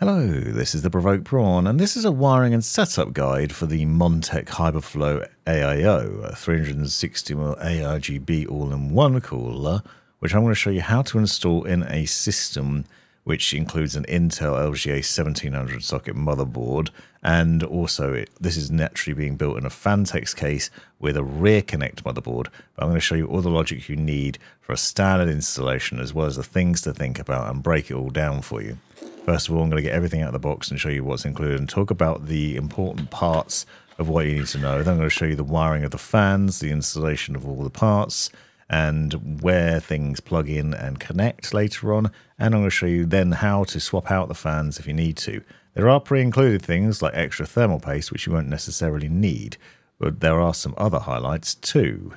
Hello, this is the Provoked Prawn, and this is a wiring and setup guide for the Montech Hyperflow AIO, a 360mm ARGB all-in-one cooler, which I'm going to show you how to install in a system which includes an Intel LGA 1700 socket motherboard, and also it, this is naturally being built in a Phanteks case with a rear connect motherboard. But I'm going to show you all the logic you need for a standard installation, as well as the things to think about and break it all down for you. First of all, I'm going to get everything out of the box and show you what's included and talk about the important parts of what you need to know. Then I'm going to show you the wiring of the fans, the installation of all the parts, and where things plug in and connect later on. And I'm going to show you then how to swap out the fans if you need to. There are pre-included things like extra thermal paste, which you won't necessarily need, but there are some other highlights too.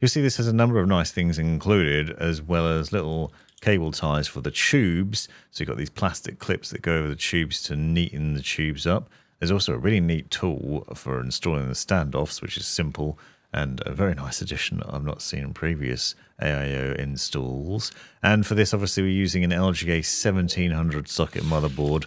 You'll see this has a number of nice things included, as well as little cable ties for the tubes. So you've got these plastic clips that go over the tubes to neaten the tubes up. There's also a really neat tool for installing the standoffs, which is simple and a very nice addition I've not seen in previous AIO installs. And for this, obviously, we're using an LGA 1700 socket motherboard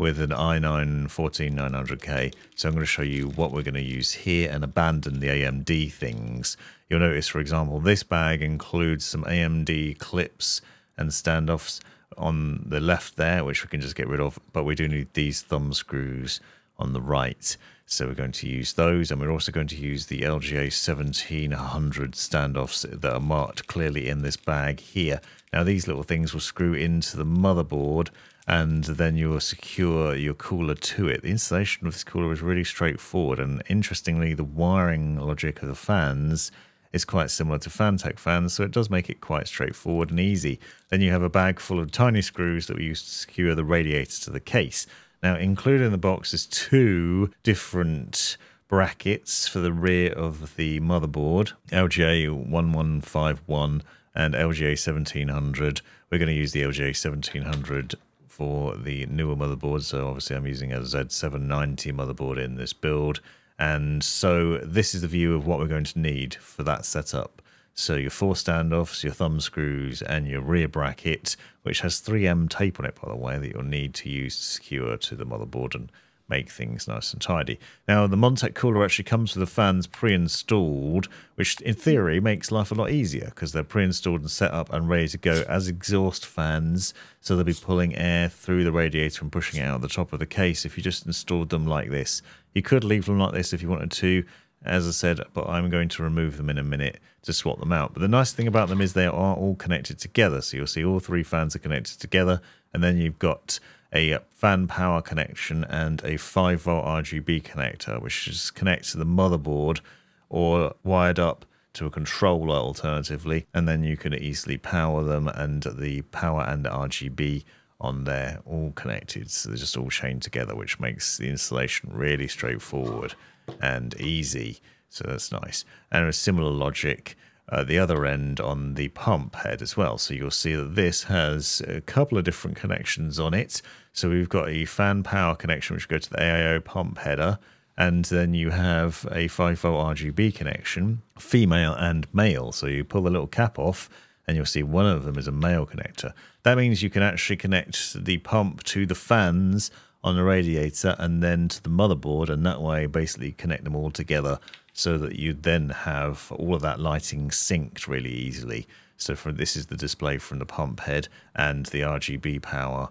with an i9 14900K. So I'm going to show you what we're going to use here and abandon the AMD things. You'll notice, for example, this bag includes some AMD clips and standoffs on the left there, which we can just get rid of, but we do need these thumb screws on the right. So we're going to use those, and we're also going to use the LGA 1700 standoffs that are marked clearly in this bag here. Now these little things will screw into the motherboard, and then you'll secure your cooler to it. The installation of this cooler is really straightforward, and interestingly, the wiring logic of the fans is quite similar to Phanteks fans, so it does make it quite straightforward and easy. Then you have a bag full of tiny screws that we use to secure the radiator to the case. Now, included in the box is two different brackets for the rear of the motherboard, LGA 1151 and LGA 1700. We're going to use the LGA 1700 for the newer motherboard, so obviously I'm using a Z790 motherboard in this build. And so this is the view of what we're going to need for that setup. So your four standoffs, your thumb screws, and your rear bracket, which has 3M tape on it, by the way, that you'll need to use to secure to the motherboard and make things nice and tidy. Now, the Montech cooler actually comes with the fans pre-installed, which in theory makes life a lot easier because they're pre-installed and set up and ready to go as exhaust fans. So they'll be pulling air through the radiator and pushing it out the top of the case if you just installed them like this. You could leave them like this if you wanted to, as I said, but I'm going to remove them in a minute to swap them out. But the nice thing about them is they are all connected together. So you'll see all three fans are connected together, and then you've got a fan power connection and a 5 volt RGB connector, which is connected to the motherboard or wired up to a controller alternatively, and then you can easily power them and the power and RGB on there all connected. So they're just all chained together, which makes the installation really straightforward and easy. So that's nice. And a similar logic uh, the other end on the pump head as well. So you'll see that this has a couple of different connections on it. So we've got a fan power connection which goes to the AIO pump header, and then you have a 5 volt RGB connection, female and male. So you pull the little cap off, and you'll see one of them is a male connector. That means you can actually connect the pump to the fans on the radiator and then to the motherboard, and that way basically connect them all together so that you then have all of that lighting synced really easily. So for this is the display from the pump head and the RGB power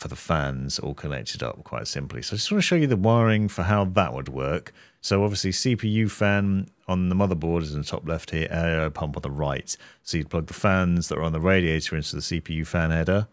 for the fans all connected up quite simply. So I just want to show you the wiring for how that would work. So obviously CPU fan on the motherboard is in the top left here, air pump on the right. So you'd plug the fans that are on the radiator into the CPU fan header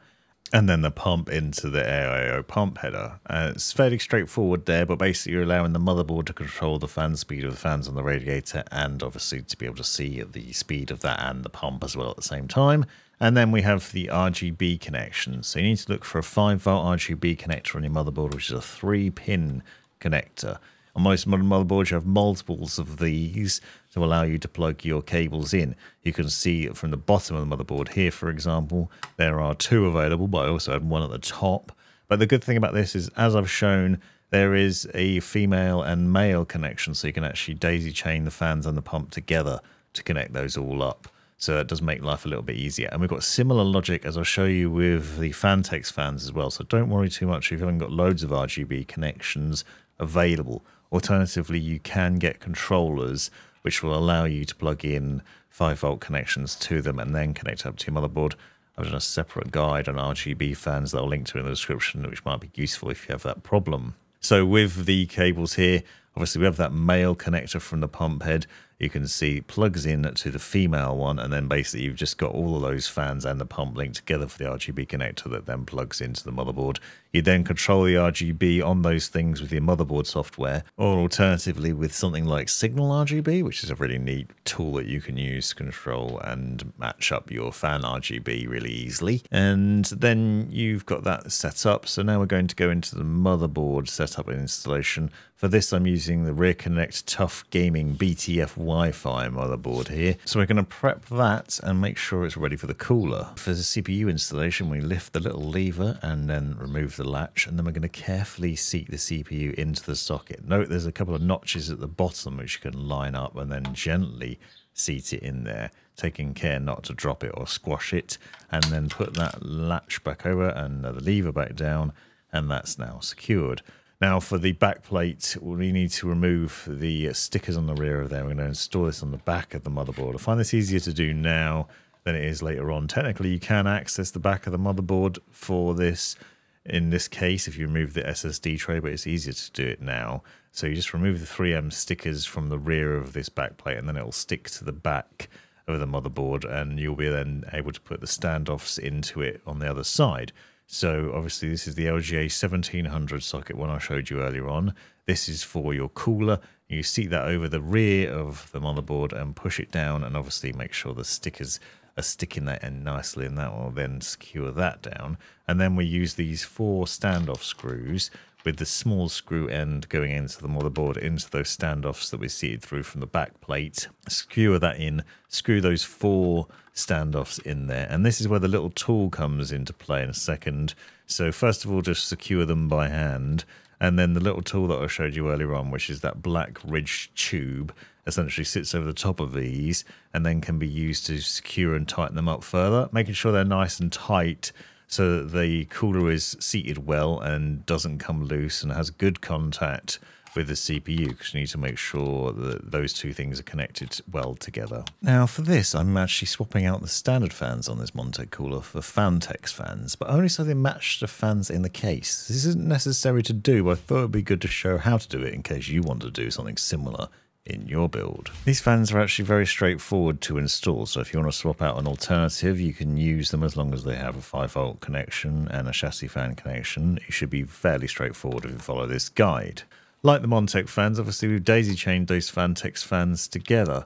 and then the pump into the AIO pump header. Uh, it's fairly straightforward there, but basically you're allowing the motherboard to control the fan speed of the fans on the radiator and obviously to be able to see the speed of that and the pump as well at the same time. And then we have the RGB connection. So you need to look for a 5 volt RGB connector on your motherboard, which is a 3 pin connector. On most modern motherboards, you have multiples of these to allow you to plug your cables in. You can see from the bottom of the motherboard here, for example, there are two available, but I also have one at the top. But the good thing about this is, as I've shown, there is a female and male connection, so you can actually daisy chain the fans and the pump together to connect those all up. So that does make life a little bit easier. And we've got similar logic as I'll show you with the Phanteks fans as well. So don't worry too much if you haven't got loads of RGB connections available. Alternatively, you can get controllers which will allow you to plug in 5 volt connections to them and then connect up to your motherboard. I've done a separate guide on RGB fans that I'll link to in the description, which might be useful if you have that problem. So with the cables here, obviously we have that male connector from the pump head you can see plugs in to the female one and then basically you've just got all of those fans and the pump linked together for the RGB connector that then plugs into the motherboard. You then control the RGB on those things with your motherboard software or alternatively with something like Signal RGB which is a really neat tool that you can use to control and match up your fan RGB really easily. And then you've got that set up. So now we're going to go into the motherboard setup and installation. For this I'm using the Rear Connect TUF Gaming BTF Wi-Fi motherboard here. So we're going to prep that and make sure it's ready for the cooler. For the CPU installation, we lift the little lever and then remove the latch, and then we're going to carefully seat the CPU into the socket. Note there's a couple of notches at the bottom which you can line up and then gently seat it in there, taking care not to drop it or squash it, and then put that latch back over and the lever back down, and that's now secured. Now for the back plate, we need to remove the stickers on the rear of there. We're going to install this on the back of the motherboard. I find this easier to do now than it is later on. Technically, you can access the back of the motherboard for this in this case if you remove the SSD tray, but it's easier to do it now. So you just remove the 3M stickers from the rear of this back plate and then it will stick to the back of the motherboard and you'll be then able to put the standoffs into it on the other side. So obviously this is the LGA 1700 socket one I showed you earlier on. This is for your cooler. You seat that over the rear of the motherboard and push it down and obviously make sure the stickers are sticking that end nicely and that will then secure that down. And then we use these four standoff screws with the small screw end going into the motherboard into those standoffs that we seated through from the back plate. Skewer that in, screw those four standoffs in there. And this is where the little tool comes into play in a second. So first of all, just secure them by hand. And then the little tool that I showed you earlier on, which is that black ridge tube, essentially sits over the top of these and then can be used to secure and tighten them up further, making sure they're nice and tight so that the cooler is seated well and doesn't come loose and has good contact with the CPU because you need to make sure that those two things are connected well together. Now for this, I'm actually swapping out the standard fans on this Montech cooler for Phanteks fans, but only so they match the fans in the case. This isn't necessary to do, but I thought it would be good to show how to do it in case you want to do something similar in your build. These fans are actually very straightforward to install, so if you want to swap out an alternative, you can use them as long as they have a 5 volt connection and a chassis fan connection. It should be fairly straightforward if you follow this guide. Like the Montech fans, obviously we've daisy chained those Phanteks fans together,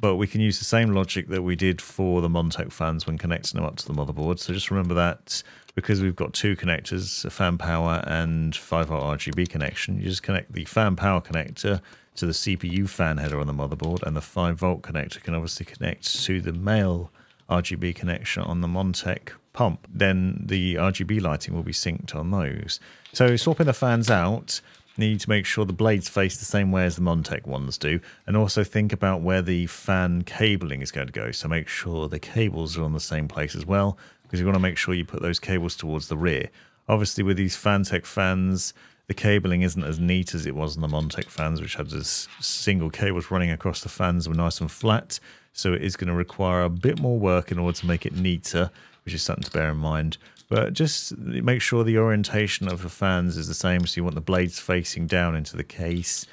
but we can use the same logic that we did for the Montech fans when connecting them up to the motherboard. So just remember that because we've got two connectors, a fan power and 5 volt RGB connection, you just connect the fan power connector to the CPU fan header on the motherboard, and the 5 volt connector can obviously connect to the male RGB connection on the Montech pump. Then the RGB lighting will be synced on those. So swapping the fans out, need to make sure the blades face the same way as the Montech ones do, and also think about where the fan cabling is going to go. So make sure the cables are on the same place as well, because you want to make sure you put those cables towards the rear. Obviously, with these Phanteks fans, the cabling isn't as neat as it was in the Montech fans, which had this single cables running across the fans were nice and flat. So it is going to require a bit more work in order to make it neater, which is something to bear in mind. But just make sure the orientation of the fans is the same. So you want the blades facing down into the case.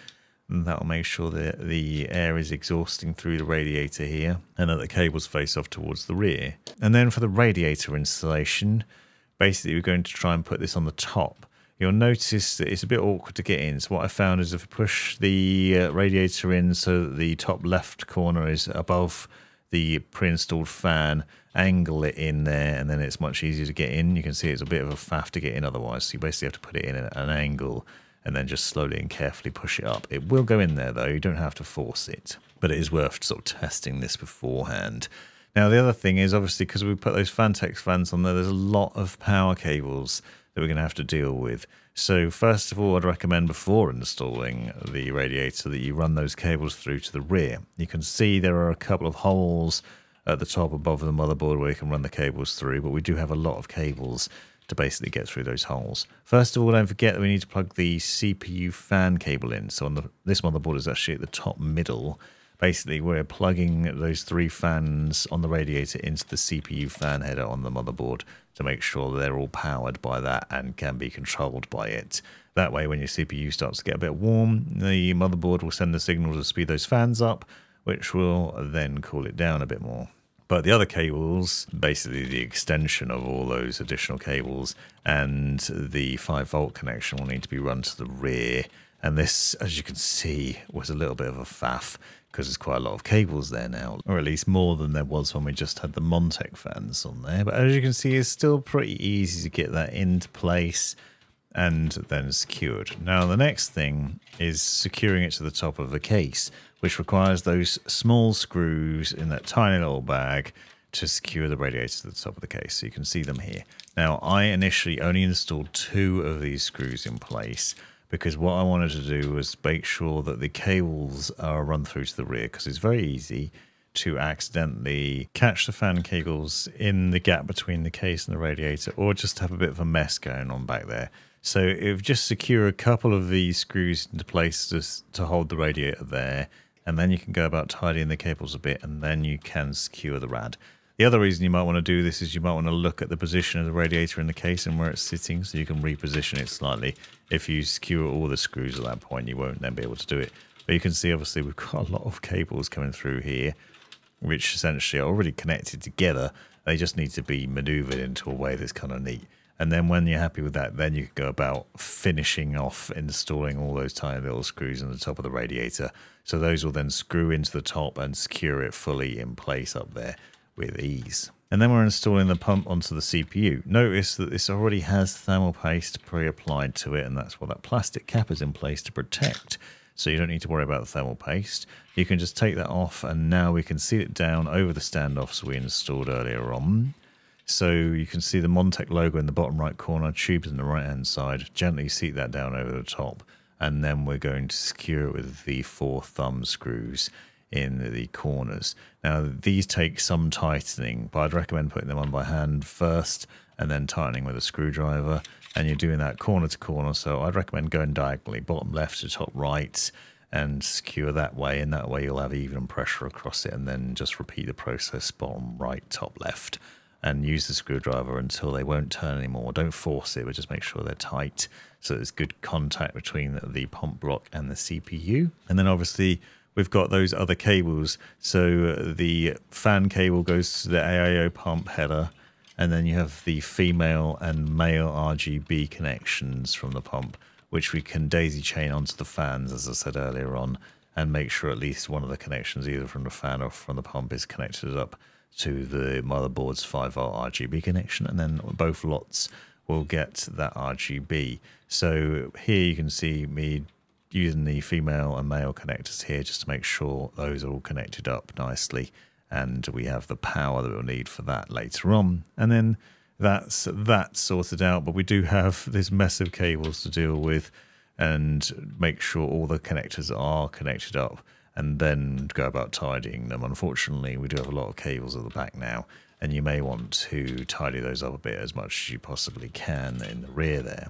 And that'll make sure that the air is exhausting through the radiator here and that the cables face off towards the rear. And then for the radiator installation, basically we're going to try and put this on the top you'll notice that it's a bit awkward to get in. So what I found is if I push the uh, radiator in so that the top left corner is above the pre-installed fan, angle it in there, and then it's much easier to get in. You can see it's a bit of a faff to get in otherwise. So you basically have to put it in at an angle and then just slowly and carefully push it up. It will go in there though, you don't have to force it. But it is worth sort of testing this beforehand. Now the other thing is obviously because we put those Phanteks fans on there, there's a lot of power cables that we're going to have to deal with. So first of all, I'd recommend before installing the radiator that you run those cables through to the rear. You can see there are a couple of holes at the top above the motherboard where you can run the cables through, but we do have a lot of cables to basically get through those holes. First of all, don't forget that we need to plug the CPU fan cable in. So on the, this motherboard is actually at the top middle. Basically, we're plugging those three fans on the radiator into the CPU fan header on the motherboard to make sure they're all powered by that and can be controlled by it. That way, when your CPU starts to get a bit warm, the motherboard will send the signal to speed those fans up, which will then cool it down a bit more. But the other cables, basically the extension of all those additional cables and the 5 volt connection will need to be run to the rear. And this, as you can see, was a little bit of a faff because there's quite a lot of cables there now, or at least more than there was when we just had the Montech fans on there. But as you can see, it's still pretty easy to get that into place and then secured. Now the next thing is securing it to the top of the case which requires those small screws in that tiny little bag to secure the radiator to the top of the case. So you can see them here. Now, I initially only installed two of these screws in place because what I wanted to do was make sure that the cables are run through to the rear because it's very easy to accidentally catch the fan cables in the gap between the case and the radiator or just have a bit of a mess going on back there. So if just secure a couple of these screws into place just to hold the radiator there and then you can go about tidying the cables a bit and then you can secure the rad. The other reason you might want to do this is you might want to look at the position of the radiator in the case and where it's sitting so you can reposition it slightly. If you secure all the screws at that point, you won't then be able to do it. But you can see obviously we've got a lot of cables coming through here, which essentially are already connected together. They just need to be maneuvered into a way that's kind of neat. And then when you're happy with that, then you can go about finishing off installing all those tiny little screws in the top of the radiator. So those will then screw into the top and secure it fully in place up there with ease. And then we're installing the pump onto the CPU. Notice that this already has thermal paste pre-applied to it, and that's what that plastic cap is in place to protect. So you don't need to worry about the thermal paste. You can just take that off, and now we can seal it down over the standoffs we installed earlier on. So you can see the Montech logo in the bottom right corner, tubes in the right hand side. Gently seat that down over the top. And then we're going to secure it with the four thumb screws in the corners. Now these take some tightening, but I'd recommend putting them on by hand first and then tightening with a screwdriver. And you're doing that corner to corner, so I'd recommend going diagonally, bottom left to top right, and secure that way. And that way you'll have even pressure across it, and then just repeat the process bottom right, top left and use the screwdriver until they won't turn anymore. Don't force it, but just make sure they're tight so there's good contact between the pump block and the CPU. And then obviously we've got those other cables. So uh, the fan cable goes to the AIO pump header, and then you have the female and male RGB connections from the pump, which we can daisy chain onto the fans, as I said earlier on, and make sure at least one of the connections, either from the fan or from the pump, is connected up to the motherboard's 5 volt RGB connection, and then both lots will get that RGB. So here you can see me using the female and male connectors here just to make sure those are all connected up nicely and we have the power that we'll need for that later on. And then that's that sorted out, but we do have this mess of cables to deal with and make sure all the connectors are connected up and then go about tidying them. Unfortunately, we do have a lot of cables at the back now, and you may want to tidy those up a bit as much as you possibly can in the rear there.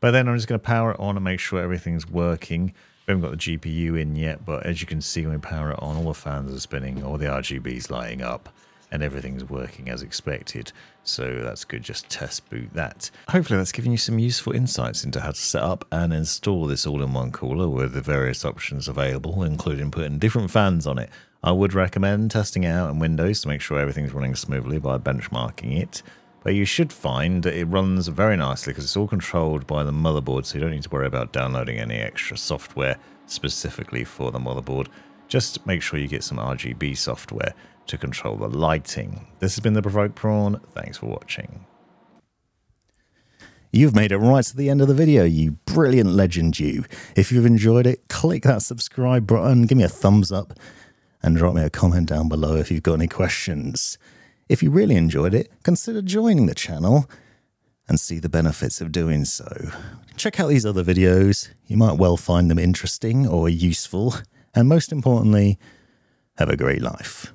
But then I'm just going to power it on and make sure everything's working. We haven't got the GPU in yet, but as you can see when we power it on, all the fans are spinning, all the RGBs lighting up and everything's working as expected. So that's good, just test boot that. Hopefully that's given you some useful insights into how to set up and install this all-in-one cooler with the various options available, including putting different fans on it. I would recommend testing it out in Windows to make sure everything's running smoothly by benchmarking it. But you should find that it runs very nicely because it's all controlled by the motherboard, so you don't need to worry about downloading any extra software specifically for the motherboard. Just make sure you get some RGB software to control the lighting. This has been the Provoked Prawn. Thanks for watching. You've made it right to the end of the video, you brilliant legend you. If you've enjoyed it, click that subscribe button, give me a thumbs up, and drop me a comment down below if you've got any questions. If you really enjoyed it, consider joining the channel and see the benefits of doing so. Check out these other videos, you might well find them interesting or useful, and most importantly, have a great life.